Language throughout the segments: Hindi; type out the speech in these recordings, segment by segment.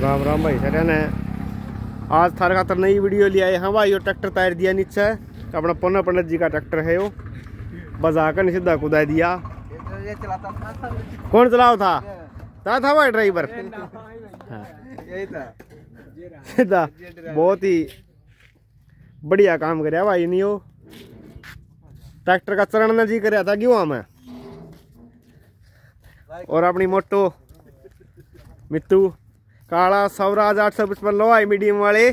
राम राम भाई सर ने। आज थारे खातर नई वीडियो ले आए हाँ भाई वो ट्रैक्टर तैर दिया नीचे। अपना पोना पंडित जी का ट्रैक्टर है वो। बजा कर सीधा कुदा दिया। ये चलाता था कौन चलाओ था? था था भाई ड्राइवर? हाँ। सीधा। बहुत ही बढ़िया काम कराया भाई, नहीं हो? ट्रैक्टर का चरण ने जी कराया था, क्यों में और अपनी मोटो मित्तू। काला स्वराज आठ सौ पचपन लो आई मीडियम वाले।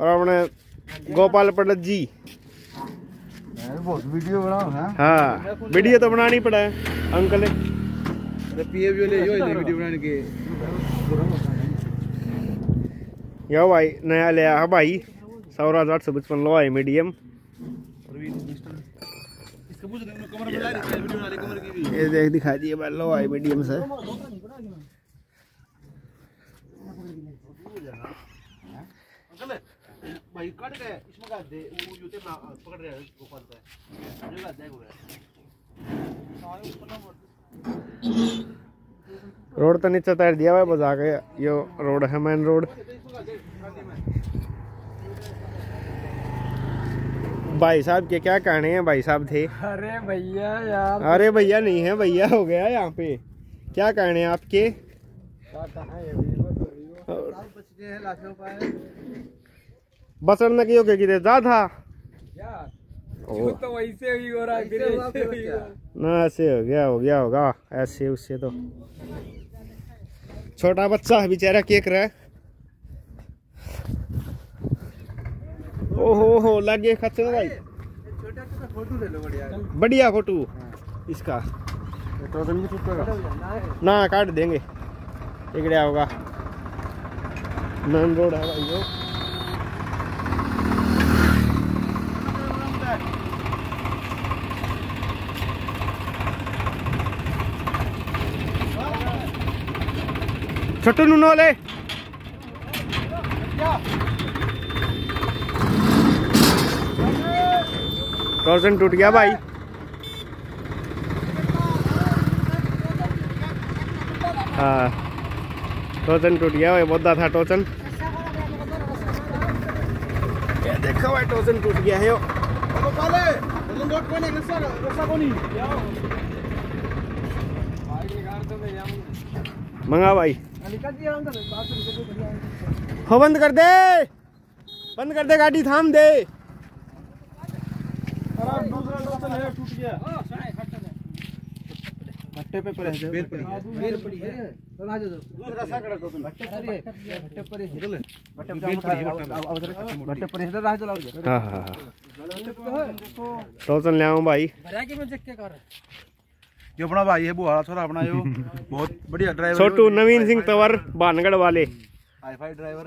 और अपने गोपाल पंडित जी। बहुत वीडियो बनाओ हाँ वीडियो तो बनानी पड़ा है अंकल यो भाई नया लिया है भाई। सौराज आठ सौ पचपन लो आई मीडियम। ये देख दिखा दिए भाई लो आई मीडियम से। अंकल भाई कट गए। इसमें काट दे वो जूते पकड़ रहे हैं गोपाल का जो रोड तो नीचे तैर दिया हुआ बजा के यो रोड है मेन रोड भाई साहब के क्या कहने हैं भाई साहब थे? अरे भैया यार। अरे भैया नहीं है भैया हो गया यहाँ पे। क्या कहने हैं आपके? बसर न कियो के गिरे जा था तो वैसे ही हो रहा है। ना ऐसे हो गया हो गया होगा। ऐसे उससे तो। छोटा बच्चा है बेचारा केक रहा है। ओहो हो लगे खच्चर भाई। छोटा छोटा फ़ोटो ले लो बढ़िया। बढ़िया फ़ोटो इसका। ना काट देंगे। टिकड़िया होगा मेन रोड है भाई छोटू नूनो ले। टॉर्जन टूट गया भाई। हाँ। टोचन टूट गया भाई बहुत था टोचन। ये देखो भाई टोचन टूट गया है। मंगा भाई। हो बंद कर दे। बंद कर दे गाड़ी थाम दे। दूसरा लोचन है टूट गया। पे पड़े हैं बेल पड़ी है। बेल पड़ी है। तो आ जाओ रसा कड़ा तो तुम। भट्टे पड़ी है भट्टे पड़ी है। भट्टे बेल पड़ी है भट्टे पड़ी है रहा चलाओ हाँ हाँ हाँ। टोचन ले आऊँ भाई। भरा के मैं चेक क्या कर। रहा जो अपना भाई है बुहारा छोरा अपना जो बहुत बढ़िया ड्राइवर छोटू नवीन सिंह तंवर भानगढ़ वाले। हाई फाई ड्राइवर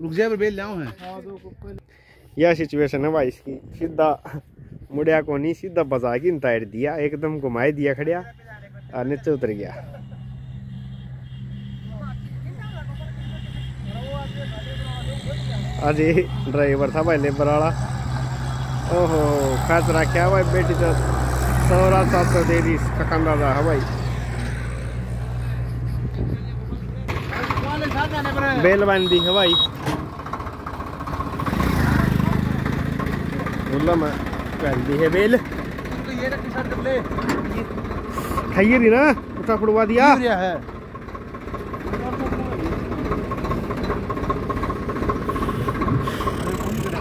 रुक जाए पर बेल लाओ है। यह सिचुएशन है भाई इसकी। सीधा। मुड़िया को नहीं, सीधा बजा के टायर दिया, एकदम घुमाई दिया खड़िया, और नीचे उतर गया। अरे, ड्राइवर था भाई लेबर वाला ओहो खर्च रखा भाई, बेटी तो सौरा सात सौ दे दी ककंदा था, है भाई। बेल बाँध दी, है भाई। बोला मैं। दी बेल खाइए दी ना उठा फुड़वा दिया है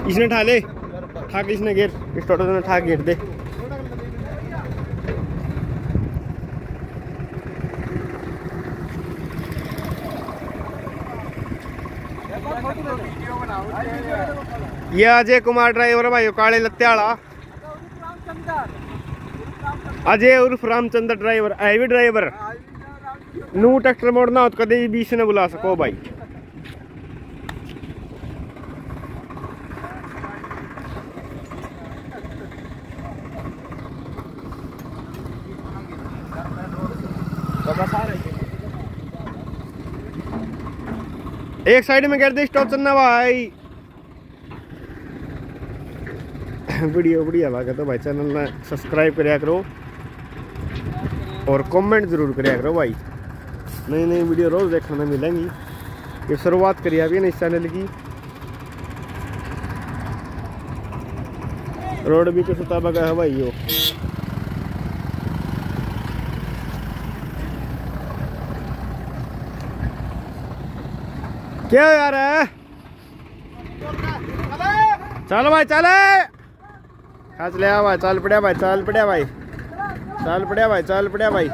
इसने ठा ले ठाक इसने घेर इस टोटो ने ठाक घेर दे ये अजय कुमार ड्राइवर भाई काले लत्ते वाला अजय उर्फ़ रामचंद्र ड्राइवर हैवी ड्राइवर नू ट्रैक्टर मोड़ना हो तो कदे बीस ने बुला सको भाई। एक साइड में कर दे स्टॉप चलना भाई। वीडियो बढ़िया लगे तो भाई चैनल ने सब्सक्राइब करो और कमेंट ज़रूर करो भाई। नई नई वीडियो रोज़ देखने मिलेंगी। ये शुरुआत करी अभी ना इस चैनल की। रोड भी कुछ मुताबिक है भाई हो क्या यार है? चल भाई, चल। खच लिया भाई चल पड़िया भाई चल पड़िया भाई चल पड़िया भाई चल पड़िया भाई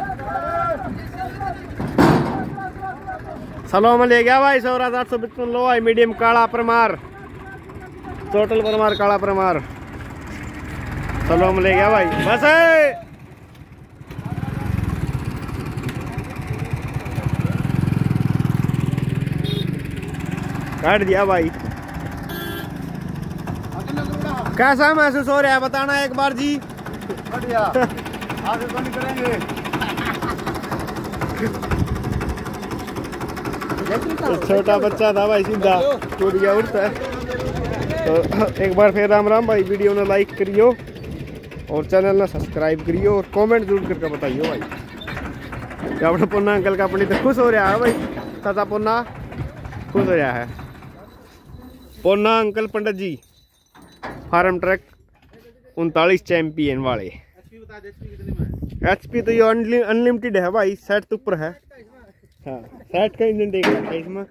सलोम ले गया भाई सौरा आठ सौ पचपन लो भाई मीडियम काला परमार टोटल परमार काला परमार सलोम ले गया भाई बस काट दिया भाई कैसा महसूस हो रहा है? बताना एक बार जी। बढ़िया। आगे तो नहीं करेंगे तो छोटा बच्चा था भाई सीधा टूट गया उड़ता है। तो एक बार फिर राम राम भाई वीडियो ने लाइक करियो और चैनल ने सब्सक्राइब करियो और कमेंट ज़रूर करके बताइयो भाई। अपने पुन्ना अंकल का अपनी तो खुश हो रहा है भाई। तथा पुन्ना खुश हो रहा है। पुन्ना अंकल पंडित जी। फार्म ट्रक उनतालीस चैंपियन वाले। एच पी तो ये अनलिमिटेड है भाई सेट तो ऊपर है। हाँ सेट का इंजन देख इसमें